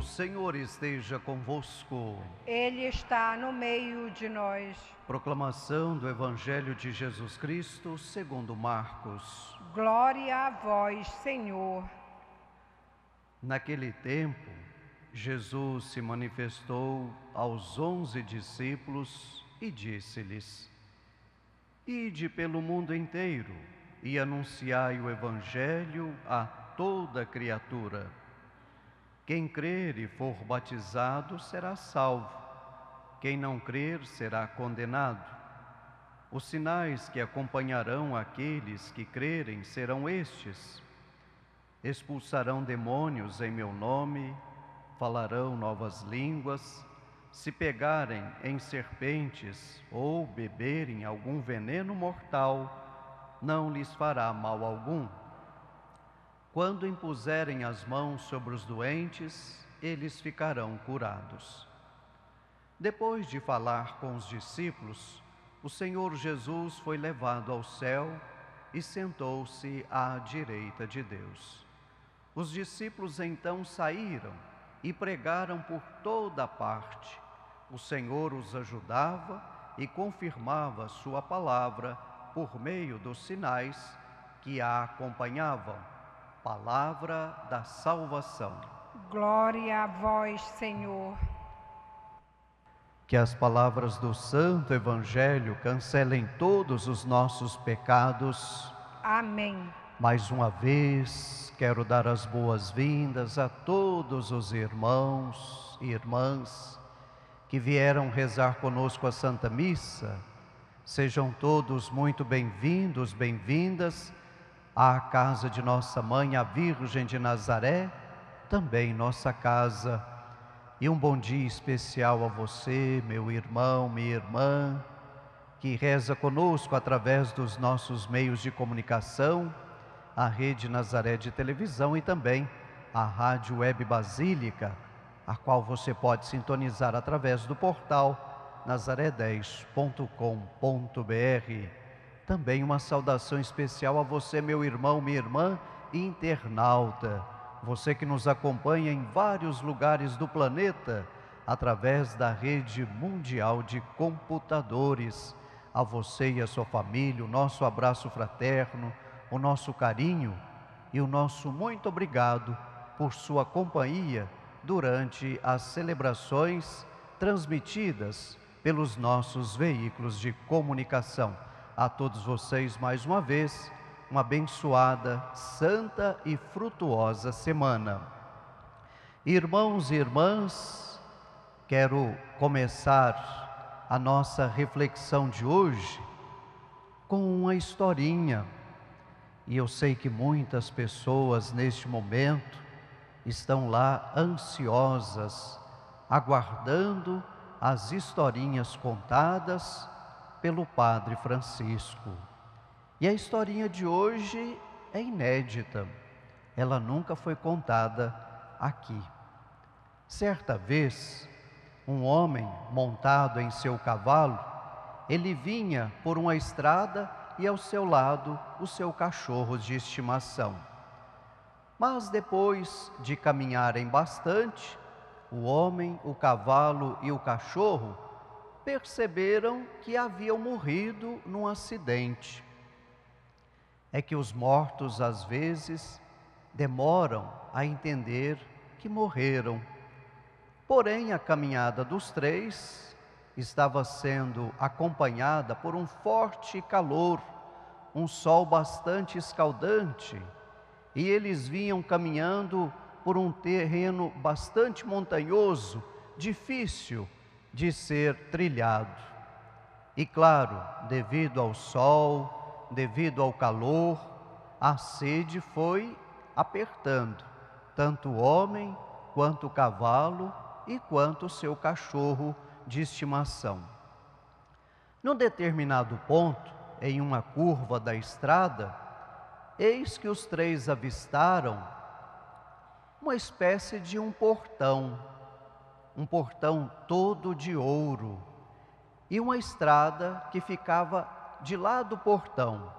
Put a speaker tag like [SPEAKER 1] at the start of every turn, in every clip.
[SPEAKER 1] O Senhor esteja convosco.
[SPEAKER 2] Ele está no meio de nós.
[SPEAKER 1] Proclamação do Evangelho de Jesus Cristo segundo Marcos.
[SPEAKER 2] Glória a vós, Senhor.
[SPEAKER 1] Naquele tempo, Jesus se manifestou aos onze discípulos e disse-lhes: Ide pelo mundo inteiro e anunciai o Evangelho a toda criatura. Quem crer e for batizado será salvo, quem não crer será condenado. Os sinais que acompanharão aqueles que crerem serão estes: expulsarão demônios em meu nome, falarão novas línguas, se pegarem em serpentes ou beberem algum veneno mortal, não lhes fará mal algum. Quando impuserem as mãos sobre os doentes, eles ficarão curados. Depois de falar com os discípulos, o Senhor Jesus foi levado ao céu e sentou-se à direita de Deus. Os discípulos então saíram e pregaram por toda parte. O Senhor os ajudava e confirmava Sua palavra por meio dos sinais que a acompanhavam. Palavra da salvação.
[SPEAKER 2] Glória a vós, Senhor.
[SPEAKER 1] Que as palavras do Santo Evangelho cancelem todos os nossos pecados.
[SPEAKER 2] Amém.
[SPEAKER 1] Mais uma vez, quero dar as boas-vindas a todos os irmãos e irmãs que vieram rezar conosco a Santa Missa. Sejam todos muito bem-vindos, bem-vindas à casa de nossa mãe, a Virgem de Nazaré, também nossa casa. E um bom dia especial a você, meu irmão, minha irmã, que reza conosco através dos nossos meios de comunicação, a Rede Nazaré de televisão e também a Rádio Web Basílica, a qual você pode sintonizar através do portal nazaré10.com.br. Também uma saudação especial a você, meu irmão, minha irmã, internauta, você que nos acompanha em vários lugares do planeta através da rede mundial de computadores. A você e a sua família, o nosso abraço fraterno, o nosso carinho e o nosso muito obrigado por sua companhia durante as celebrações transmitidas pelos nossos veículos de comunicação a todos vocês mais uma vez uma abençoada, santa e frutuosa semana. Irmãos e irmãs, quero começar a nossa reflexão de hoje com uma historinha. E eu sei que muitas pessoas neste momento estão lá ansiosas, aguardando as historinhas contadas pelo Padre Francisco. E a historinha de hoje é inédita, ela nunca foi contada aqui. Certa vez, um homem montado em seu cavalo, ele vinha por uma estrada e ao seu lado o seu cachorro de estimação. Mas depois de caminharem bastante, o homem, o cavalo e o cachorro perceberam que haviam morrido num acidente. É que os mortos, às vezes, demoram a entender que morreram. Porém, a caminhada dos três estava sendo acompanhada por um forte calor, um sol bastante escaldante, e eles vinham caminhando por um terreno bastante montanhoso, difícil de ser trilhado. E claro, devido ao sol, devido ao calor, a sede foi apertando, tanto o homem, quanto o cavalo e quanto o seu cachorro de estimação. Num determinado ponto, em uma curva da estrada, eis que os três avistaram uma espécie de um portão um portão todo de ouro e uma estrada que ficava de lá do portão,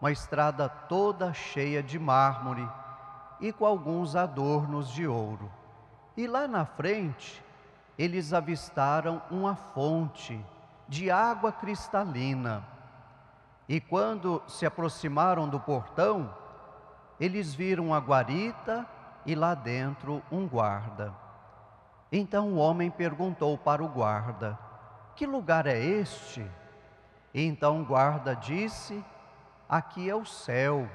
[SPEAKER 1] uma estrada toda cheia de mármore e com alguns adornos de ouro. E lá na frente, eles avistaram uma fonte de água cristalina. E quando se aproximaram do portão, eles viram a guarita e lá dentro um guarda. Então o homem perguntou para o guarda: Que lugar é este? Então o guarda disse: Aqui é o céu.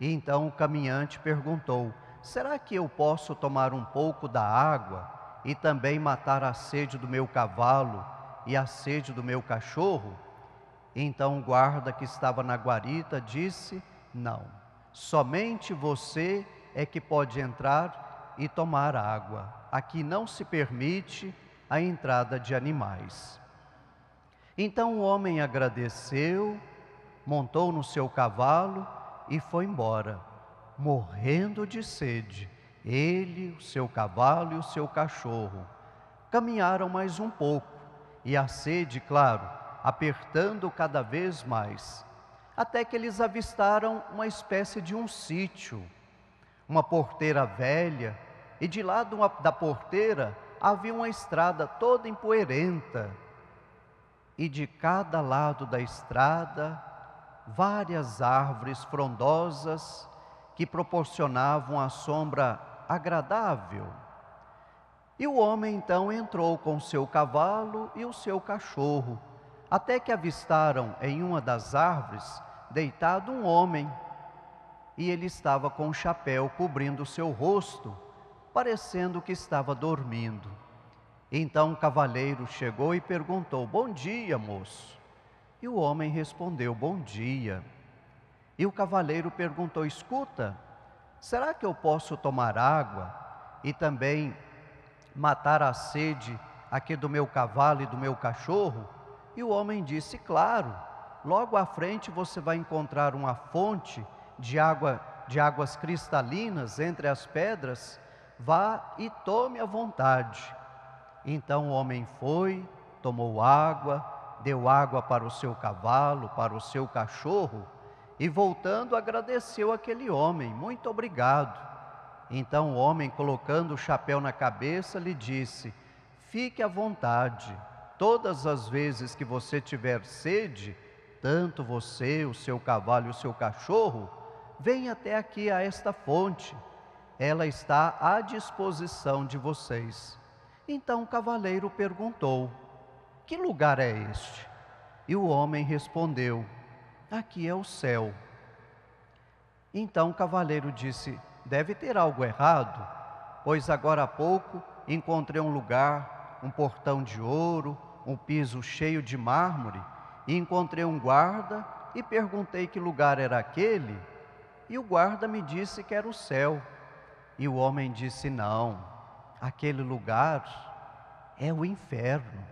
[SPEAKER 1] Então o caminhante perguntou: Será que eu posso tomar um pouco da água e também matar a sede do meu cavalo e a sede do meu cachorro? Então o guarda que estava na guarita disse: Não, somente você é que pode entrar e tomar água. Aqui não se permite a entrada de animais. Então o homem agradeceu, montou no seu cavalo e foi embora, morrendo de sede. Ele, o seu cavalo e o seu cachorro. Caminharam mais um pouco e a sede, claro, apertando cada vez mais, até que eles avistaram uma espécie de um sítio, uma porteira velha, e de lado da porteira havia uma estrada toda empoeirenta, e de cada lado da estrada várias árvores frondosas que proporcionavam a sombra agradável. E o homem então entrou com seu cavalo e o seu cachorro, até que avistaram em uma das árvores deitado um homem, e ele estava com um chapéu cobrindo o seu rosto, parecendo que estava dormindo. Então o cavaleiro chegou e perguntou: Bom dia, moço. E o homem respondeu: Bom dia. E o cavaleiro perguntou: Escuta, será que eu posso tomar água e também matar a sede aqui do meu cavalo e do meu cachorro? E o homem disse: Claro, logo à frente você vai encontrar uma fonte de água de águas cristalinas entre as pedras, vá e tome à vontade. Então o homem foi, tomou água, deu água para o seu cavalo, para o seu cachorro, e voltando agradeceu aquele homem, muito obrigado. Então o homem, colocando o chapéu na cabeça, lhe disse: Fique à vontade, todas as vezes que você tiver sede, tanto você, o seu cavalo e o seu cachorro, venha até aqui a esta fonte, ela está à disposição de vocês. Então o cavaleiro perguntou: Que lugar é este? E o homem respondeu: Aqui é o céu. Então o cavaleiro disse: Deve ter algo errado, pois agora há pouco encontrei um lugar, um portão de ouro, um piso cheio de mármore, e encontrei um guarda e perguntei que lugar era aquele, e o guarda me disse que era o céu. E o homem disse: Não, aquele lugar é o inferno.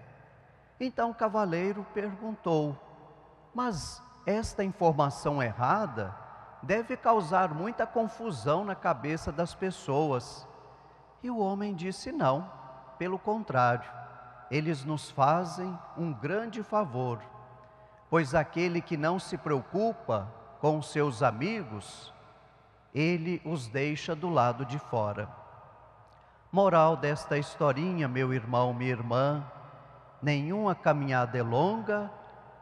[SPEAKER 1] Então o cavaleiro perguntou: Mas esta informação errada deve causar muita confusão na cabeça das pessoas. E o homem disse: Não, pelo contrário, eles nos fazem um grande favor, pois aquele que não se preocupa com seus amigos, ele os deixa do lado de fora. Moral desta historinha, meu irmão, minha irmã, nenhuma caminhada é longa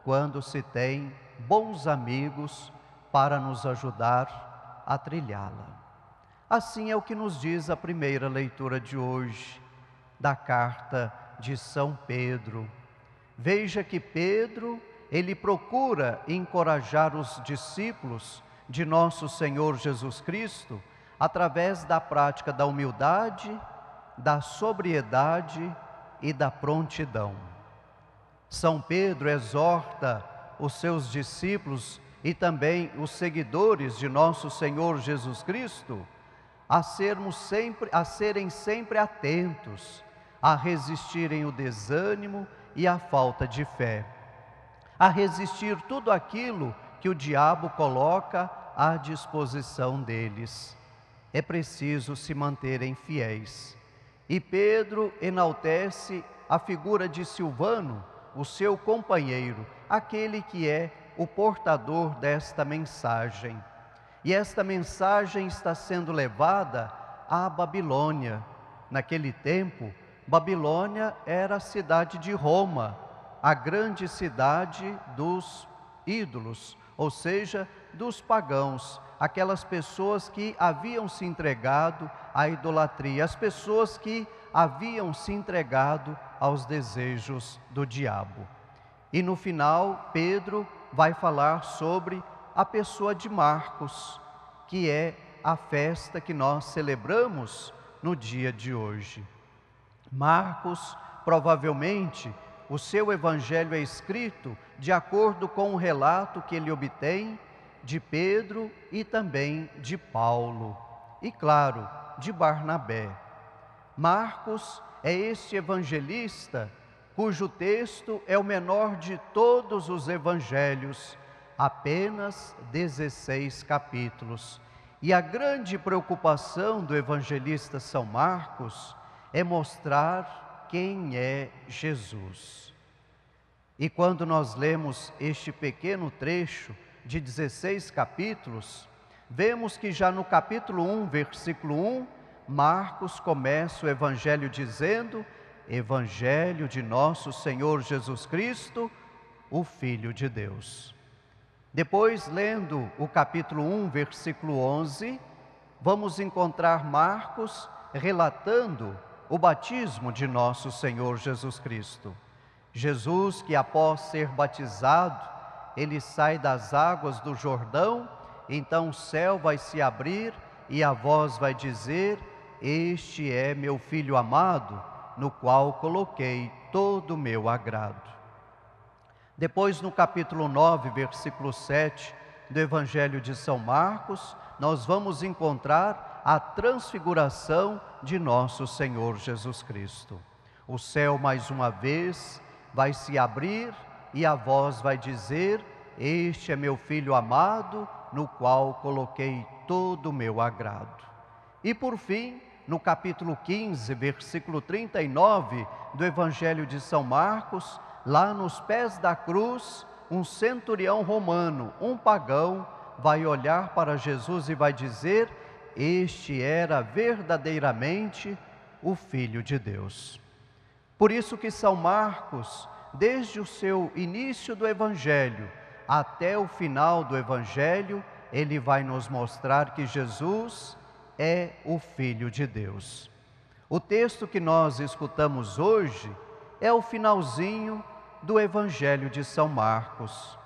[SPEAKER 1] quando se tem bons amigos para nos ajudar a trilhá-la. Assim é o que nos diz a primeira leitura de hoje da carta de São Pedro. Veja que Pedro, ele procura encorajar os discípulos de nosso Senhor Jesus Cristo através da prática da humildade, da sobriedade e da prontidão. São Pedro exorta os seus discípulos e também os seguidores de nosso Senhor Jesus Cristo a sermos sempre a serem sempre atentos, a resistirem o desânimo e a falta de fé, a resistir tudo aquilo que o diabo coloca à disposição deles. É preciso se manterem fiéis. E Pedro enaltece a figura de Silvano, o seu companheiro, aquele que é o portador desta mensagem. E esta mensagem está sendo levada à Babilônia, Naquele tempo, Babilônia era a cidade de Roma, a grande cidade dos ídolos, ou seja, dos pagãos, aquelas pessoas que haviam se entregado à idolatria, as pessoas que haviam se entregado aos desejos do diabo. E no final, Pedro vai falar sobre a pessoa de Marcos, que é a festa que nós celebramos no dia de hoje. Marcos, provavelmente, o seu evangelho é escrito de acordo com o relato que ele obtém de Pedro e também de Paulo, e claro, de Barnabé. Marcos é este evangelista cujo texto é o menor de todos os evangelhos, apenas 16 capítulos. E a grande preocupação do evangelista São Marcos é mostrar quem é Jesus. E quando nós lemos este pequeno trecho de 16 capítulos, vemos que já no capítulo 1, versículo 1, Marcos começa o evangelho dizendo: Evangelho de nosso Senhor Jesus Cristo, o Filho de Deus. Depois, lendo o capítulo 1, versículo 11, vamos encontrar Marcos relatando o batismo de nosso Senhor Jesus Cristo. Jesus, que após ser batizado, ele sai das águas do Jordão, então o céu vai se abrir e a voz vai dizer: Este é meu filho amado, no qual coloquei todo o meu agrado. Depois, no capítulo 9, versículo 7 do Evangelho de São Marcos, nós vamos encontrar a transfiguração de nosso Senhor Jesus Cristo. O céu, mais uma vez, vai se abrir e a voz vai dizer: Este é meu filho amado, no qual coloquei todo o meu agrado. E por fim, no capítulo 15, versículo 39 do Evangelho de São Marcos, lá nos pés da cruz, um centurião romano, um pagão, vai olhar para Jesus e vai dizer: Este era verdadeiramente o Filho de Deus. Por isso que São Marcos desde o seu início do Evangelho até o final do Evangelho, ele vai nos mostrar que Jesus é o Filho de Deus. O texto que nós escutamos hoje é o finalzinho do Evangelho de São Marcos.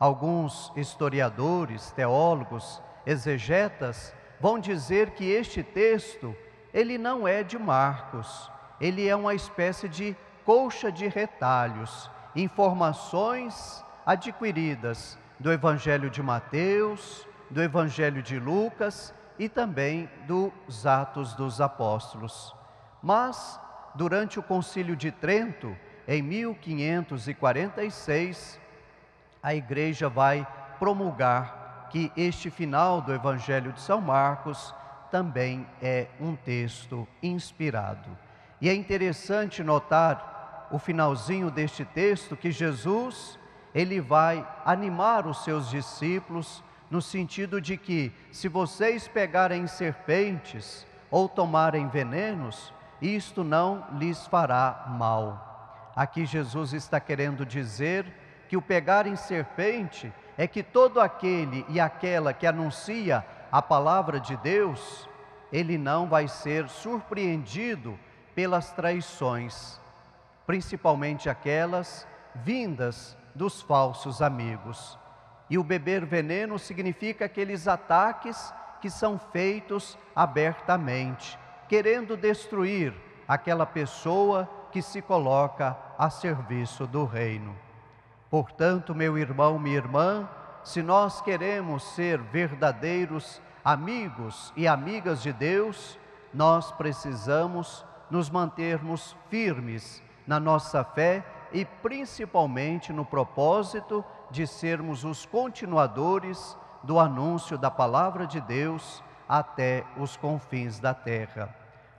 [SPEAKER 1] Alguns historiadores, teólogos, exegetas vão dizer que este texto ele não é de Marcos, ele é uma espécie de colcha de retalhos, informações adquiridas do Evangelho de Mateus, do Evangelho de Lucas e também dos Atos dos Apóstolos. Mas, durante o Concílio de Trento, em 1546, a Igreja vai promulgar que este final do Evangelho de São Marcos também é um texto inspirado. E é interessante notar o finalzinho deste texto que Jesus ele vai animar os seus discípulos no sentido de que se vocês pegarem serpentes ou tomarem venenos, isto não lhes fará mal. Aqui Jesus está querendo dizer que o pegar em serpente é que todo aquele e aquela que anuncia a palavra de Deus, ele não vai ser surpreendido pelas traições principalmente aquelas vindas dos falsos amigos. E o beber veneno significa aqueles ataques que são feitos abertamente, querendo destruir aquela pessoa que se coloca a serviço do reino. Portanto, meu irmão, minha irmã, se nós queremos ser verdadeiros amigos e amigas de Deus, nós precisamos nos mantermos firmes na nossa fé e principalmente no propósito de sermos os continuadores do anúncio da palavra de Deus até os confins da terra.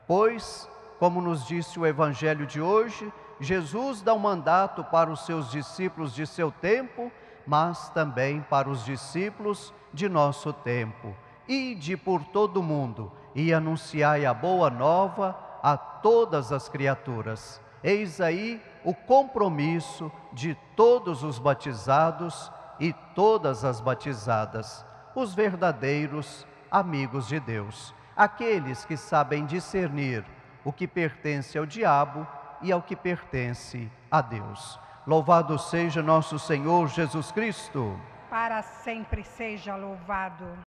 [SPEAKER 1] Pois, como nos disse o evangelho de hoje, Jesus dá um mandato para os seus discípulos de seu tempo, mas também para os discípulos de nosso tempo. Ide por todo o mundo e anunciai a boa nova a todas as criaturas. Eis aí o compromisso de todos os batizados e todas as batizadas, os verdadeiros amigos de Deus, aqueles que sabem discernir o que pertence ao diabo e ao que pertence a Deus. Louvado seja nosso Senhor Jesus Cristo.
[SPEAKER 2] Para sempre seja louvado.